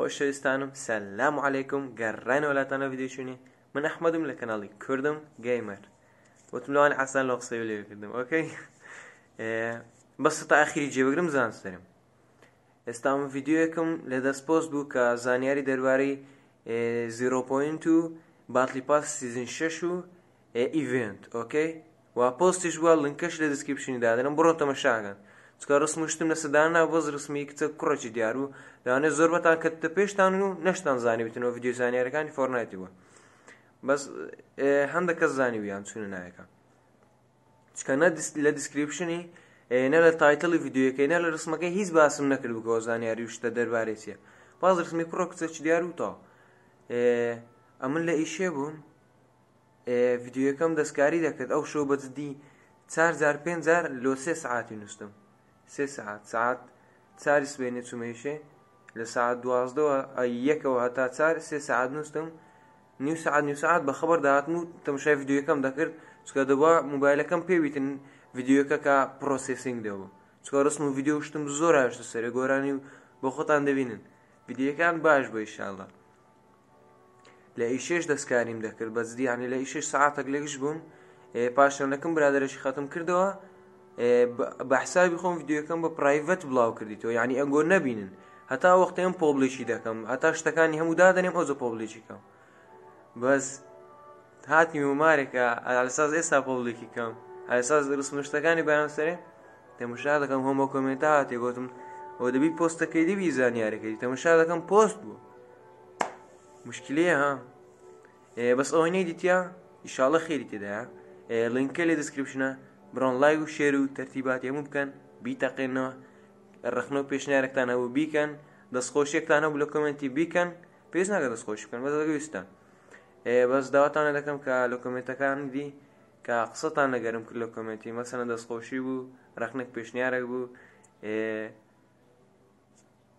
خۆشەویستانم سەلام عیکم گەڕێن وڵاتانە ویددیوشونی من ئەحمەدم لە کەناڵی کوردم گەیمەر وتم لەوان ئاسان لە قسەی لێ کردم ئۆکەی بەس تا ئەخیری جێبگرم زانسترم ئێستا من یددیوەکەم لە دەستپۆست بوو کە زانیاری دەروارەی زیرۆپۆینت و باتلی پاس سیزن شش و ئیڤنت ئۆکەی وا پۆستیش وە لنکەش لە دەسکیپشنی دادنم بڕۆ تەمەشاگەن چکە ڕسم شتم لە سەدانا بەز ڕسمی کچە کوڕەی دیار و داوانێ زۆر بەتان کەتە پێشتان و نەشتان زانانی بتنەوە یددیو زانانیارەکانی فۆرنایتیوە بەس هەندە کەس زانانی ویان چونە نایەکە چکە نە لە دیسکریپشنی نە لە تایتڵی یددیوەکەی نە لە ڕسمەکەی هیچ باسم نەکرد بگۆ زانیاری و شتە دەربارێتە باز ڕسمی کوڕە کچە دیار و تا ئەمن لە ئیشێ بوون یددیوەکەم دەستکاری دەکرد ئەو شۆ بەجددی 4 5 لۆ سێ سعاتی نووسم سێ سعات سعات چاری سبێنێ چومێشێ لە سعات دوازدەوە یەکەوە هەتا چار سێ سعات نووسم نیو سعات نیو سعات بە خەبەر داهاتن و تەمشای یددیوەکەم دەکرد چکە دەبە موبایلەکەم پێویتن یددیوەکە کا پرۆسسینگ دەوە چکە ڕسم و یددیو شتم زۆر هاشتە سەرێ گۆرانی و بە خۆتان دەبینن یددیەکان باش بە ئیشاڵە لە ئیشێش دەستکاریم دەکرد بە زدیانی لە ئیشش ساعتەک لەگەش بووم پاشەنەکەم برادرەشی خەتم کردەوە بە حسابی خۆم یددیوەکەم بە پرایڤەت بڵاو کردیتەوە یعنی ئەنگۆ نبینن هەتا وەختیان پۆبلێکی دەکەم هەتا شتەکانی هەموو دادنێم ئەوزە پۆبلێکیکەم بەس هاتی ومارێکە ئالساز ئێستا پۆبلێکیکەم ئاساز ڕسمشتەکانی بەیانسەرێ تەمەشا دەکەم هەمە کۆمێنتا هااتێ گوتم ئەو دەبی پۆستەکەی دەبی زانیارەکەی تەمەشا دەکەم پۆست بوو مشکلەیە ها بەس ئەوەی نەی دیتیا ئیشاڵە خێری تێدا لینکە لێ دیسکرپشنە برۆن لای و شێر و تەرتیبات هەموو بکەن بیتەقێنەوە ڕخنەوە پێشنیارێکتان ئەوە بیکەن دەستخۆشیێکتانە لە کمنتی بیکەن پێز ناگە دەستخۆش بکەن بە دەگەویستە بەس داواتانە دەکەم کە لە کمنتەکان دی کە قسەتان لەگەرم کرد لە کمنتی مەسەنە دەستخۆشی بوو ڕخنێک پێشنیارێک بوو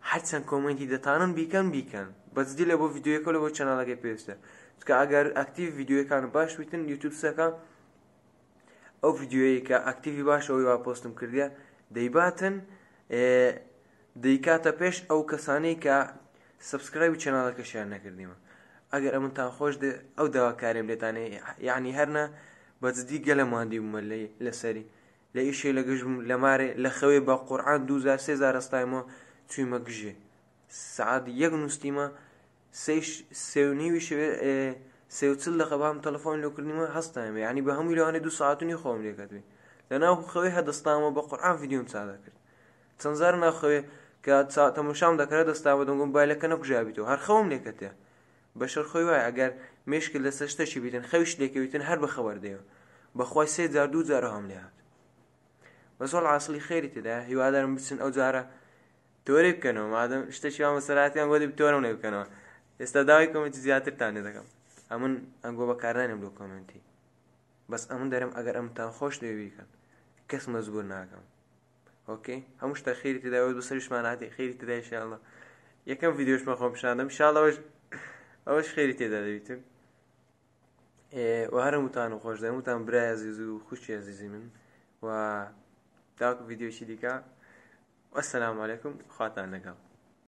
هەرچەند کۆمنتی دەتانن بیکەن بیکەن بەزدی لە بۆ یددیوەکە لە بۆ چەناڵەکە پێویستە چکە ئەگەر ئەکتیو یددیوەکان باش وتن یوتوب سەکە ئەو یددیوەیە کە ئەکتیوی باشەوەی وا پۆستم کردە دەیباتن دەیکاتە پێش ئەو کەسانەی کە سبسکرایبی چەناڵەکەشیان نەکردیمە ئەگەر ئەمنتان خۆش ئەو داواکارێم لێتانێ یعنی هەرنا بەجددی گەلەماندی ومە لەسەری لە ئیشێ لە گەژم لەمارێ لە خەوێ بە قورآان 2023 ڕستایمەوە چویمە گژێ سعاد یەک نووسیمە سێ سێونیوی شوێ سێوچل لە قەبام تەلفۆن لۆکردنیمە هەستانێ ینی بە هەمووی لەوانێ دو ساعتنی خۆم لێکەوێ لەناو خەوی هەدەستامە بە قورآان یددیوم چادا کرد چەندزار ناخەوێ کە تەمەشام دەکرێت دەستا بە دەنگم بایلەکە نەکوژابیتەوە هەر خەوم لێکەتێ بەشەر خۆی وای ئەگەر مشک لە سەشتەشی بیتن خەویش لێکەویتن هەر بەخەوە دێەوە بەخوای سێ جار دوو جارە هەم لێ هاات بە زۆڵ عاصلی خێری تدا هیوادارم بچن ئەو جارە تۆری بکەنەوە مادەم شتەشیوان مەسەراتیان بۆ بتۆرم لێ بکەنەوە ئێستا داوای کۆمەتی زیاترتانێ دەکەم ئەمن ئەنگۆ بەکارانم لەو کۆمنتی بەس ئەمن دەرم ئەگەر ئەمتان خۆش دەویکەن کەس مەزبور ناکەم ئۆکەی هەموو شتە خێری تداوت بە سەرشماناتی خێری تدای شڵە یەکەم یددیۆشمە خۆم پیششانم شڵەوەش ئەوەش خێری تێدا دەویتم هەرم اه، وتان و خۆش دەم وتان برای زیز و خوشی عزیزی من و تاکو یددیۆشی دیکە وەسەسلام عیکم خواتان لەگەڵ